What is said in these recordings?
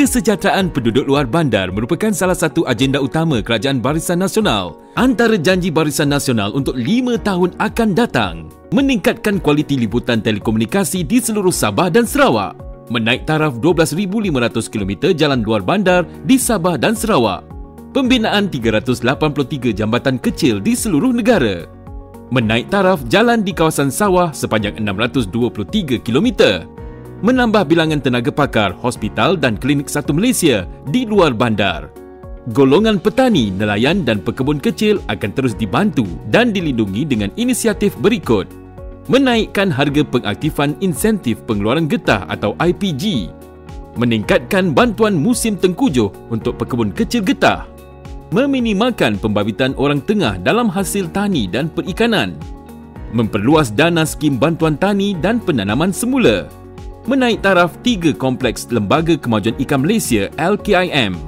Kesejahteraan penduduk luar bandar merupakan salah satu agenda utama Kerajaan Barisan Nasional. Antara janji Barisan Nasional untuk lima tahun akan datang, meningkatkan kualiti liputan telekomunikasi di seluruh Sabah dan Sarawak, menaik taraf 12,500 km jalan luar bandar di Sabah dan Sarawak, pembinaan 383 jambatan kecil di seluruh negara, menaik taraf jalan di kawasan sawah sepanjang 623 km, menambah bilangan tenaga pakar hospital dan klinik satu Malaysia di luar bandar. Golongan petani, nelayan dan pekebun kecil akan terus dibantu dan dilindungi dengan inisiatif berikut. Menaikkan harga pengaktifan insentif pengeluaran getah atau IPG. Meningkatkan bantuan musim tengkujuh untuk pekebun kecil getah. Meminimalkan pembabitan orang tengah dalam hasil tani dan perikanan. Memperluas dana skim bantuan tani dan penanaman semula menaik taraf tiga kompleks Lembaga Kemajuan Ikan Malaysia LKIM.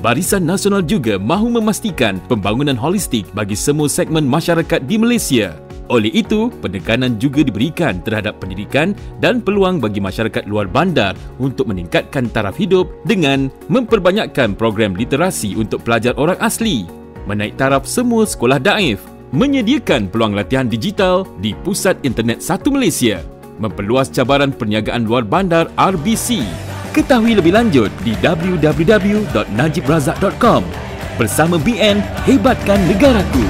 Barisan Nasional juga mahu memastikan pembangunan holistik bagi semua segmen masyarakat di Malaysia. Oleh itu, penekanan juga diberikan terhadap pendidikan dan peluang bagi masyarakat luar bandar untuk meningkatkan taraf hidup dengan memperbanyakkan program literasi untuk pelajar orang asli, menaik taraf semua sekolah daif, menyediakan peluang latihan digital di Pusat Internet Satu Malaysia memperluas cabaran perniagaan luar bandar RBC. Ketahui lebih lanjut di www.najibrazak.com. Bersama BN, hebatkan negaraku.